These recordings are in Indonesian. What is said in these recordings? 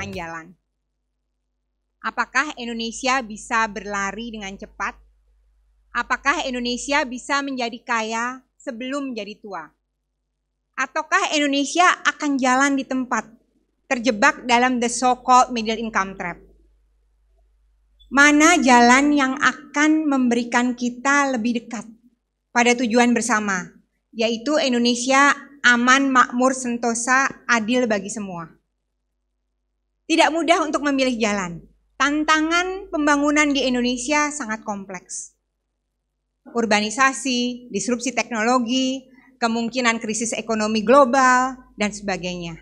kehilangan jalan. Apakah Indonesia bisa berlari dengan cepat? Apakah Indonesia bisa menjadi kaya sebelum menjadi tua? Ataukah Indonesia akan jalan di tempat, terjebak dalam the so-called middle income trap? Mana jalan yang akan memberikan kita lebih dekat pada tujuan bersama, yaitu Indonesia aman, makmur, sentosa, adil bagi semua. Tidak mudah untuk memilih jalan. Tantangan pembangunan di Indonesia sangat kompleks. Urbanisasi, disrupsi teknologi, kemungkinan krisis ekonomi global, dan sebagainya.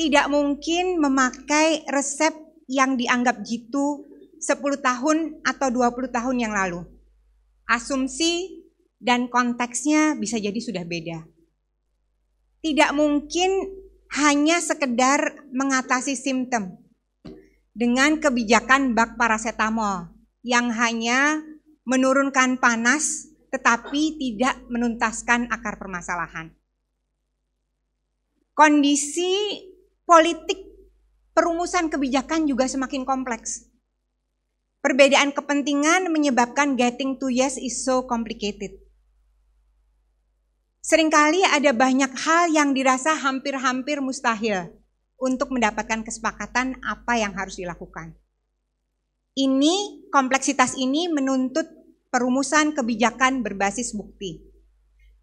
Tidak mungkin memakai resep yang dianggap jitu 10 tahun atau 20 tahun yang lalu. Asumsi dan konteksnya bisa jadi sudah beda tidak mungkin hanya sekedar mengatasi simptom dengan kebijakan bak paracetamol yang hanya menurunkan panas tetapi tidak menuntaskan akar permasalahan. Kondisi politik perumusan kebijakan juga semakin kompleks. Perbedaan kepentingan menyebabkan getting to yes is so complicated. Seringkali ada banyak hal yang dirasa hampir-hampir mustahil untuk mendapatkan kesepakatan apa yang harus dilakukan. Ini, kompleksitas ini menuntut perumusan kebijakan berbasis bukti.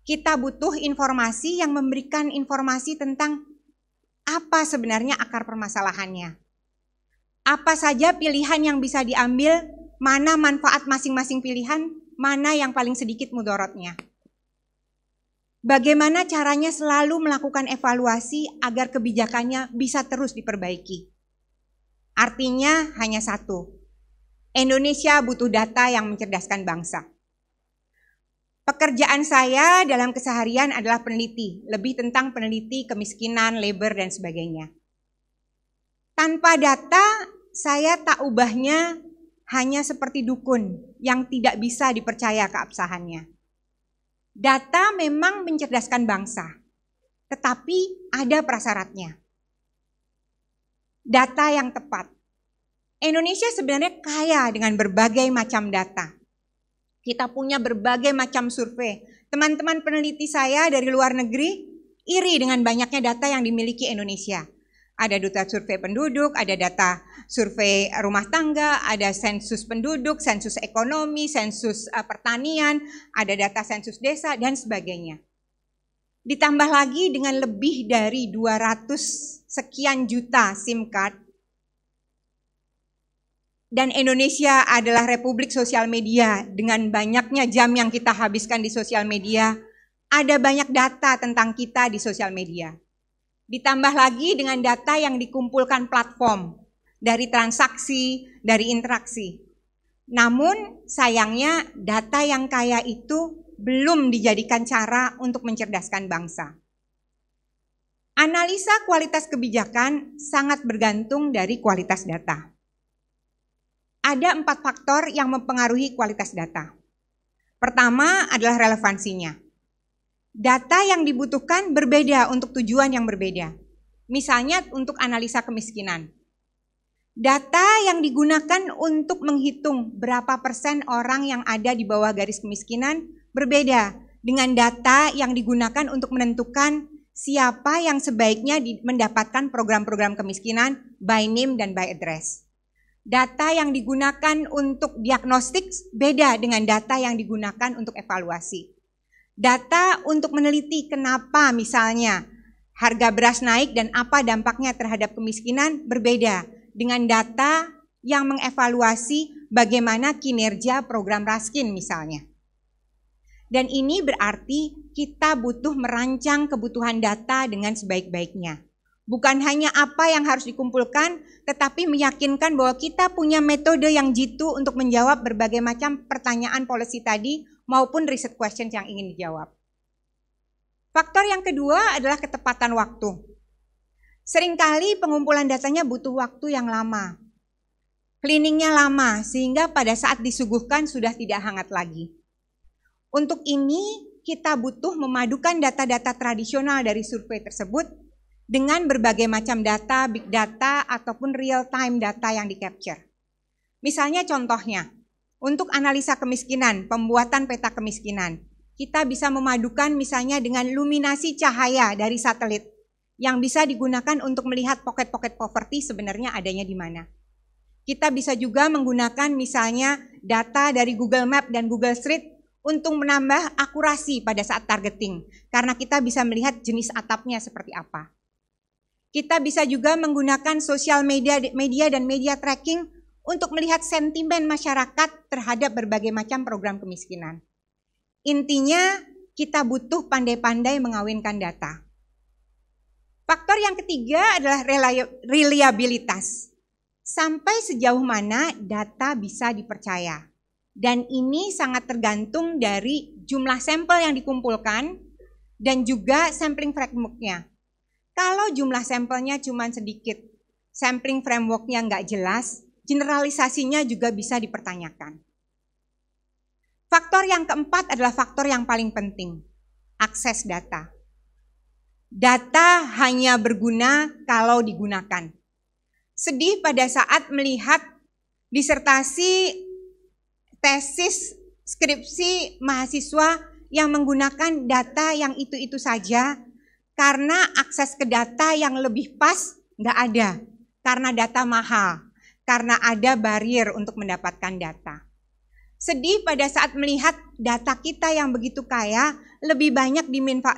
Kita butuh informasi yang memberikan informasi tentang apa sebenarnya akar permasalahannya. Apa saja pilihan yang bisa diambil, mana manfaat masing-masing pilihan, mana yang paling sedikit mudorotnya. Bagaimana caranya selalu melakukan evaluasi agar kebijakannya bisa terus diperbaiki? Artinya hanya satu, Indonesia butuh data yang mencerdaskan bangsa. Pekerjaan saya dalam keseharian adalah peneliti, lebih tentang peneliti kemiskinan, labor, dan sebagainya. Tanpa data, saya tak ubahnya hanya seperti dukun yang tidak bisa dipercaya keabsahannya. Data memang mencerdaskan bangsa, tetapi ada prasyaratnya. Data yang tepat. Indonesia sebenarnya kaya dengan berbagai macam data. Kita punya berbagai macam survei. Teman-teman peneliti saya dari luar negeri iri dengan banyaknya data yang dimiliki Indonesia. Ada data survei penduduk, ada data survei rumah tangga, ada sensus penduduk, sensus ekonomi, sensus uh, pertanian, ada data sensus desa, dan sebagainya. Ditambah lagi dengan lebih dari 200 sekian juta SIM card dan Indonesia adalah republik sosial media dengan banyaknya jam yang kita habiskan di sosial media, ada banyak data tentang kita di sosial media. Ditambah lagi dengan data yang dikumpulkan platform dari transaksi, dari interaksi. Namun sayangnya data yang kaya itu belum dijadikan cara untuk mencerdaskan bangsa. Analisa kualitas kebijakan sangat bergantung dari kualitas data. Ada empat faktor yang mempengaruhi kualitas data. Pertama adalah relevansinya. Data yang dibutuhkan berbeda untuk tujuan yang berbeda. Misalnya untuk analisa kemiskinan. Data yang digunakan untuk menghitung berapa persen orang yang ada di bawah garis kemiskinan berbeda dengan data yang digunakan untuk menentukan siapa yang sebaiknya mendapatkan program-program kemiskinan by name dan by address. Data yang digunakan untuk diagnostik beda dengan data yang digunakan untuk evaluasi. Data untuk meneliti kenapa misalnya harga beras naik dan apa dampaknya terhadap kemiskinan berbeda dengan data yang mengevaluasi bagaimana kinerja program Raskin misalnya. Dan ini berarti kita butuh merancang kebutuhan data dengan sebaik-baiknya. Bukan hanya apa yang harus dikumpulkan, tetapi meyakinkan bahwa kita punya metode yang jitu untuk menjawab berbagai macam pertanyaan polisi tadi maupun riset question yang ingin dijawab. Faktor yang kedua adalah ketepatan waktu. Seringkali pengumpulan datanya butuh waktu yang lama. Cleaningnya lama sehingga pada saat disuguhkan sudah tidak hangat lagi. Untuk ini kita butuh memadukan data-data tradisional dari survei tersebut dengan berbagai macam data, big data, ataupun real time data yang di capture. Misalnya contohnya, untuk analisa kemiskinan, pembuatan peta kemiskinan, kita bisa memadukan misalnya dengan luminasi cahaya dari satelit yang bisa digunakan untuk melihat pocket-pocket poverty sebenarnya adanya di mana. Kita bisa juga menggunakan misalnya data dari Google Map dan Google Street untuk menambah akurasi pada saat targeting karena kita bisa melihat jenis atapnya seperti apa. Kita bisa juga menggunakan sosial media media dan media tracking untuk melihat sentimen masyarakat terhadap berbagai macam program kemiskinan. Intinya kita butuh pandai-pandai mengawinkan data. Faktor yang ketiga adalah reliabilitas sampai sejauh mana data bisa dipercaya. Dan ini sangat tergantung dari jumlah sampel yang dikumpulkan dan juga sampling frameworknya. Kalau jumlah sampelnya cuma sedikit, sampling frameworknya nggak jelas, generalisasinya juga bisa dipertanyakan. Faktor yang keempat adalah faktor yang paling penting, akses data. Data hanya berguna kalau digunakan sedih pada saat melihat disertasi tesis skripsi mahasiswa yang menggunakan data yang itu-itu saja karena akses ke data yang lebih pas nggak ada karena data mahal karena ada barrier untuk mendapatkan data. Sedih pada saat melihat data kita yang begitu kaya lebih banyak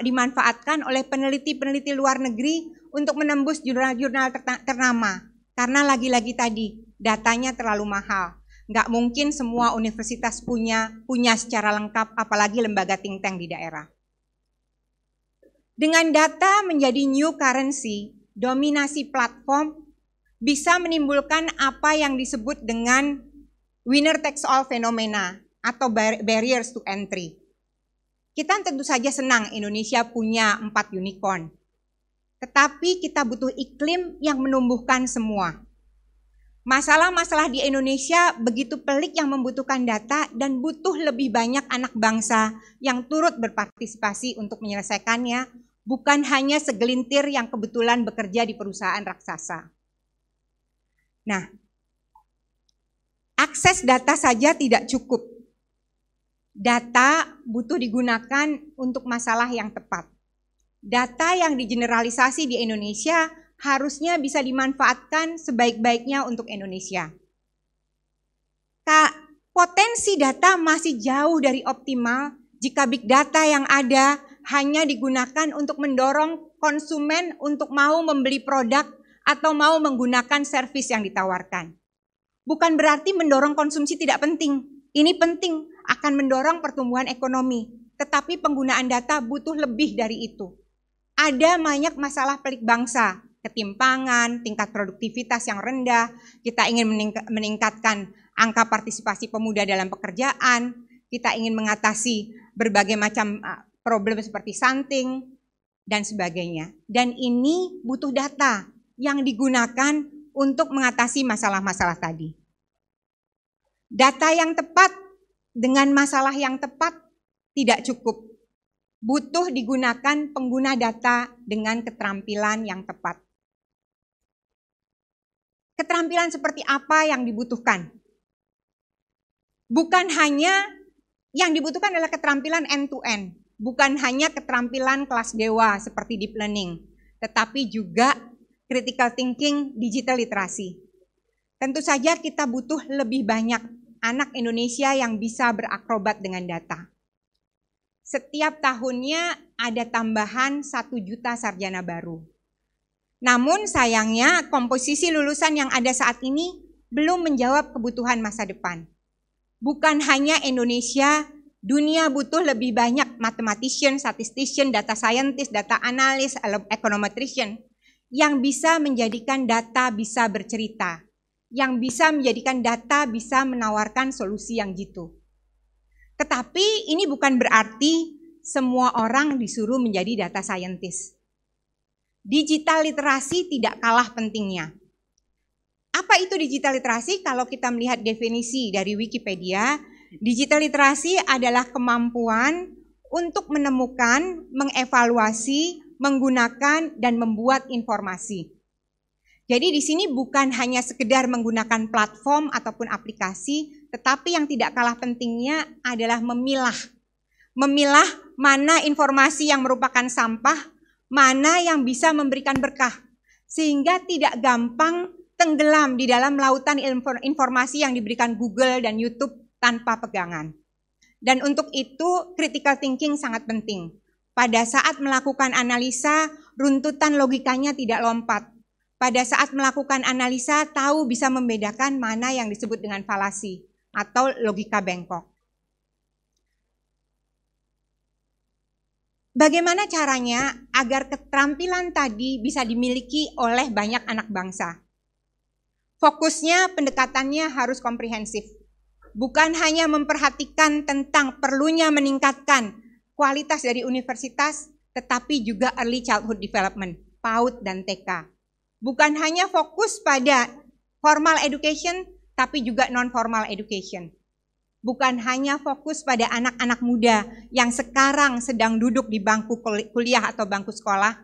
dimanfaatkan oleh peneliti-peneliti luar negeri untuk menembus jurnal-jurnal ternama karena lagi-lagi tadi datanya terlalu mahal. Nggak mungkin semua universitas punya punya secara lengkap, apalagi lembaga think tank di daerah. Dengan data menjadi new currency, dominasi platform bisa menimbulkan apa yang disebut dengan winner takes all fenomena atau barriers to entry. Kita tentu saja senang Indonesia punya empat unicorn. Tetapi kita butuh iklim yang menumbuhkan semua. Masalah-masalah di Indonesia begitu pelik yang membutuhkan data dan butuh lebih banyak anak bangsa yang turut berpartisipasi untuk menyelesaikannya, bukan hanya segelintir yang kebetulan bekerja di perusahaan raksasa. Nah, akses data saja tidak cukup. Data butuh digunakan untuk masalah yang tepat data yang digeneralisasi di Indonesia harusnya bisa dimanfaatkan sebaik-baiknya untuk Indonesia. Kak, potensi data masih jauh dari optimal jika big data yang ada hanya digunakan untuk mendorong konsumen untuk mau membeli produk atau mau menggunakan servis yang ditawarkan. Bukan berarti mendorong konsumsi tidak penting. Ini penting, akan mendorong pertumbuhan ekonomi. Tetapi penggunaan data butuh lebih dari itu ada banyak masalah pelik bangsa, ketimpangan, tingkat produktivitas yang rendah, kita ingin meningkatkan angka partisipasi pemuda dalam pekerjaan, kita ingin mengatasi berbagai macam problem seperti stunting dan sebagainya. Dan ini butuh data yang digunakan untuk mengatasi masalah-masalah tadi. Data yang tepat dengan masalah yang tepat tidak cukup butuh digunakan pengguna data dengan keterampilan yang tepat. Keterampilan seperti apa yang dibutuhkan? Bukan hanya yang dibutuhkan adalah keterampilan end-to-end, bukan hanya keterampilan kelas dewa seperti deep learning, tetapi juga critical thinking, digital literasi. Tentu saja kita butuh lebih banyak anak Indonesia yang bisa berakrobat dengan data setiap tahunnya ada tambahan satu juta sarjana baru. Namun sayangnya komposisi lulusan yang ada saat ini belum menjawab kebutuhan masa depan. Bukan hanya Indonesia, dunia butuh lebih banyak mathematician, statistician, data scientist, data analis, econometrician yang bisa menjadikan data bisa bercerita, yang bisa menjadikan data bisa menawarkan solusi yang jitu. Tetapi ini bukan berarti semua orang disuruh menjadi data scientist. Digital literasi tidak kalah pentingnya. Apa itu digital literasi? Kalau kita melihat definisi dari Wikipedia, digital literasi adalah kemampuan untuk menemukan, mengevaluasi, menggunakan dan membuat informasi. Jadi di sini bukan hanya sekedar menggunakan platform ataupun aplikasi, tetapi yang tidak kalah pentingnya adalah memilah. Memilah mana informasi yang merupakan sampah, mana yang bisa memberikan berkah. Sehingga tidak gampang tenggelam di dalam lautan informasi yang diberikan Google dan YouTube tanpa pegangan. Dan untuk itu critical thinking sangat penting. Pada saat melakukan analisa, runtutan logikanya tidak lompat. Pada saat melakukan analisa, tahu bisa membedakan mana yang disebut dengan falasi atau logika bengkok. Bagaimana caranya agar keterampilan tadi bisa dimiliki oleh banyak anak bangsa? Fokusnya pendekatannya harus komprehensif. Bukan hanya memperhatikan tentang perlunya meningkatkan kualitas dari universitas, tetapi juga early childhood development, PAUD dan TK. Bukan hanya fokus pada formal education, tapi juga non-formal education. Bukan hanya fokus pada anak-anak muda yang sekarang sedang duduk di bangku kuliah atau bangku sekolah,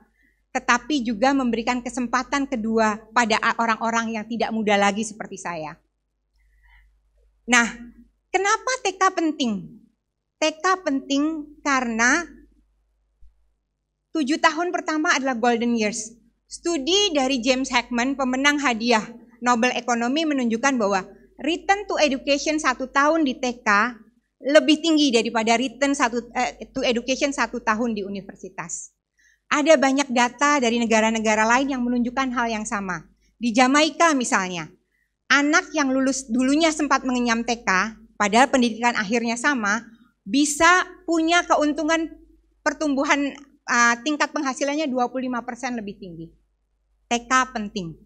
tetapi juga memberikan kesempatan kedua pada orang-orang yang tidak muda lagi seperti saya. Nah, kenapa TK penting? TK penting karena tujuh tahun pertama adalah golden years. Studi dari James Heckman, pemenang hadiah Nobel Ekonomi menunjukkan bahwa return to education satu tahun di TK lebih tinggi daripada return satu, eh, to education satu tahun di universitas. Ada banyak data dari negara-negara lain yang menunjukkan hal yang sama. Di Jamaika misalnya, anak yang lulus dulunya sempat mengenyam TK, padahal pendidikan akhirnya sama, bisa punya keuntungan pertumbuhan uh, tingkat penghasilannya 25% lebih tinggi. TK penting.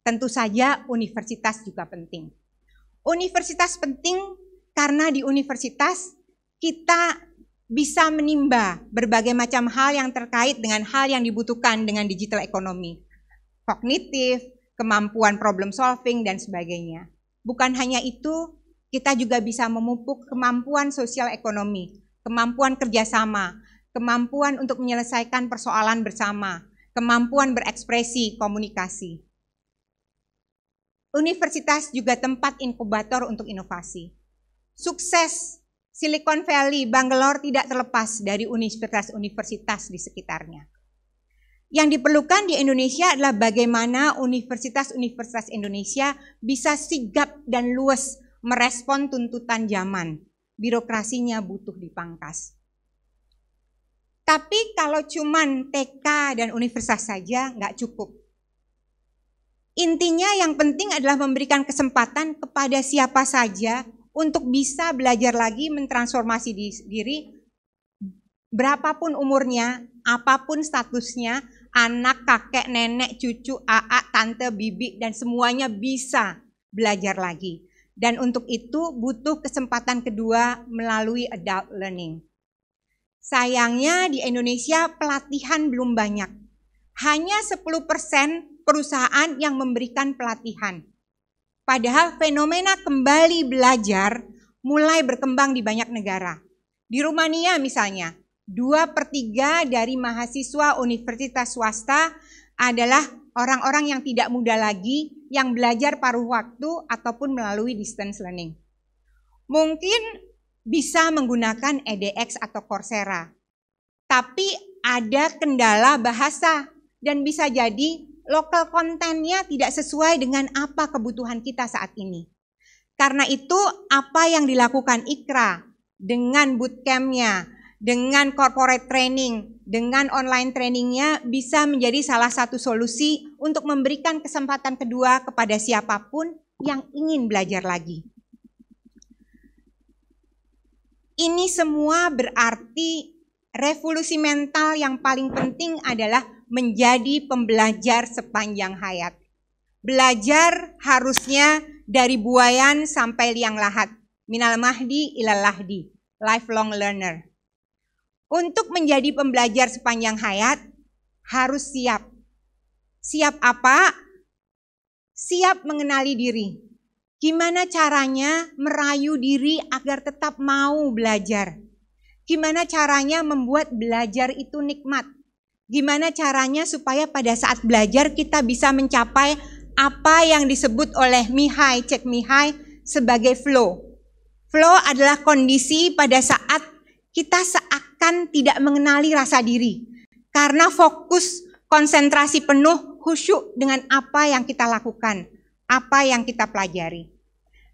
Tentu saja universitas juga penting. Universitas penting karena di universitas kita bisa menimba berbagai macam hal yang terkait dengan hal yang dibutuhkan dengan digital ekonomi. Kognitif, kemampuan problem solving, dan sebagainya. Bukan hanya itu, kita juga bisa memupuk kemampuan sosial ekonomi, kemampuan kerjasama, kemampuan untuk menyelesaikan persoalan bersama, kemampuan berekspresi, komunikasi. Universitas juga tempat inkubator untuk inovasi. Sukses Silicon Valley, Bangalore tidak terlepas dari universitas-universitas di sekitarnya. Yang diperlukan di Indonesia adalah bagaimana universitas-universitas Indonesia bisa sigap dan luas merespon tuntutan zaman. Birokrasinya butuh dipangkas. Tapi kalau cuman TK dan universitas saja nggak cukup. Intinya yang penting adalah memberikan kesempatan kepada siapa saja untuk bisa belajar lagi mentransformasi diri berapapun umurnya, apa pun statusnya, anak, kakek, nenek, cucu, AA, tante, bibi dan semuanya bisa belajar lagi. Dan untuk itu butuh kesempatan kedua melalui adult learning. Sayangnya di Indonesia pelatihan belum banyak. Hanya 10% perusahaan yang memberikan pelatihan. Padahal fenomena kembali belajar mulai berkembang di banyak negara. Di Rumania misalnya, dua per tiga dari mahasiswa universitas swasta adalah orang-orang yang tidak muda lagi yang belajar paruh waktu ataupun melalui distance learning. Mungkin bisa menggunakan edX atau Coursera. Tapi ada kendala bahasa dan bisa jadi lokal kontennya tidak sesuai dengan apa kebutuhan kita saat ini. Karena itu apa yang dilakukan Ikra dengan bootcampnya, dengan corporate training, dengan online trainingnya bisa menjadi salah satu solusi untuk memberikan kesempatan kedua kepada siapa pun yang ingin belajar lagi. Ini semua berarti revolusi mental yang paling penting adalah menjadi pembelajar sepanjang hayat. Belajar harusnya dari buayan sampai liang lahat. Minal mahdi ilal lahdi. Lifelong learner. Untuk menjadi pembelajar sepanjang hayat, harus siap. Siap apa? Siap mengenali diri. Gimana caranya merayu diri agar tetap mau belajar? Gimana caranya membuat belajar itu nikmat? Gimana caranya supaya pada saat belajar kita bisa mencapai apa yang disebut oleh Mihai, cek Mihai sebagai flow. Flow adalah kondisi pada saat kita seakan tidak mengenali rasa diri. Karena fokus konsentrasi penuh khusyuk dengan apa yang kita lakukan, apa yang kita pelajari.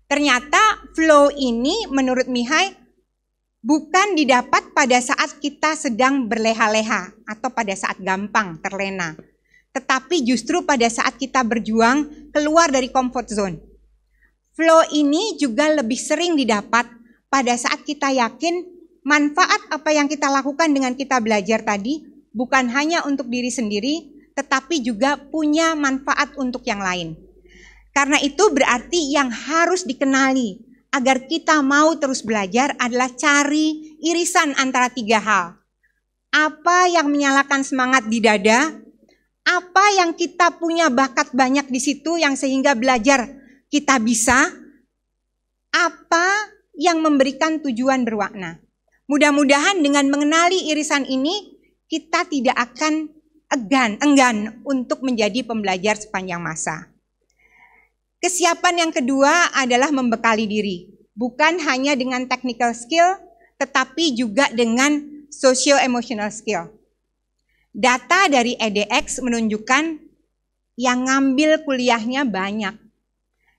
Ternyata flow ini menurut Mihai bukan didapat pada saat kita sedang berleha-leha atau pada saat gampang terlena, tetapi justru pada saat kita berjuang keluar dari comfort zone. Flow ini juga lebih sering didapat pada saat kita yakin manfaat apa yang kita lakukan dengan kita belajar tadi bukan hanya untuk diri sendiri, tetapi juga punya manfaat untuk yang lain. Karena itu berarti yang harus dikenali agar kita mau terus belajar adalah cari irisan antara tiga hal. Apa yang menyalakan semangat di dada, apa yang kita punya bakat banyak di situ yang sehingga belajar kita bisa, apa yang memberikan tujuan berwarna. Mudah-mudahan dengan mengenali irisan ini, kita tidak akan enggan, enggan untuk menjadi pembelajar sepanjang masa. Kesiapan yang kedua adalah membekali diri, bukan hanya dengan technical skill, tetapi juga dengan socio-emotional skill. Data dari EDX menunjukkan yang ngambil kuliahnya banyak.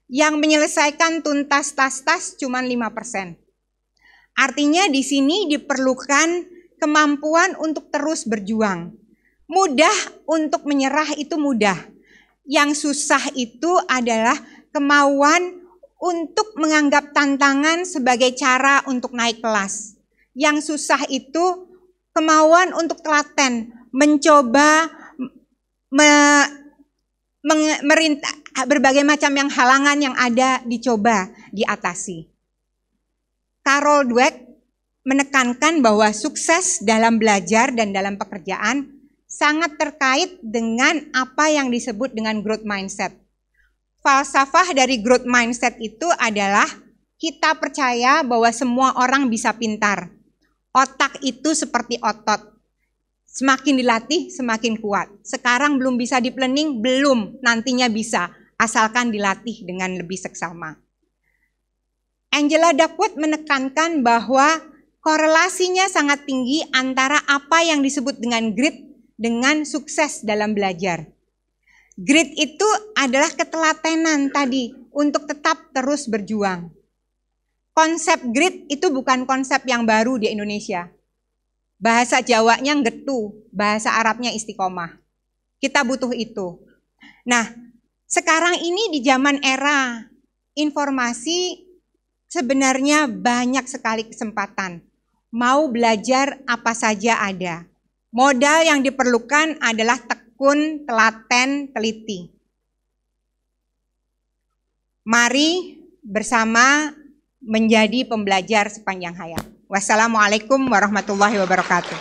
Yang menyelesaikan tuntas tas-tas cuma 5%. Artinya di sini diperlukan kemampuan untuk terus berjuang. Mudah untuk menyerah itu mudah. Yang susah itu adalah kemauan untuk menganggap tantangan sebagai cara untuk naik kelas. Yang susah itu kemauan untuk telaten, mencoba me, meng, merintah, berbagai macam yang halangan yang ada dicoba diatasi. Carol Dweck menekankan bahwa sukses dalam belajar dan dalam pekerjaan sangat terkait dengan apa yang disebut dengan growth mindset falsafah dari growth mindset itu adalah kita percaya bahwa semua orang bisa pintar. Otak itu seperti otot. Semakin dilatih, semakin kuat. Sekarang belum bisa di planning, belum. Nantinya bisa, asalkan dilatih dengan lebih seksama. Angela Duckworth menekankan bahwa korelasinya sangat tinggi antara apa yang disebut dengan grit dengan sukses dalam belajar. Grit itu adalah ketelatenan tadi untuk tetap terus berjuang. Konsep grit itu bukan konsep yang baru di Indonesia. Bahasa Jawanya getu, bahasa Arabnya istiqomah. Kita butuh itu. Nah, sekarang ini di zaman era informasi sebenarnya banyak sekali kesempatan. Mau belajar apa saja ada. Modal yang diperlukan adalah tek tekun, telaten, teliti. Mari bersama menjadi pembelajar sepanjang hayat. Wassalamualaikum warahmatullahi wabarakatuh.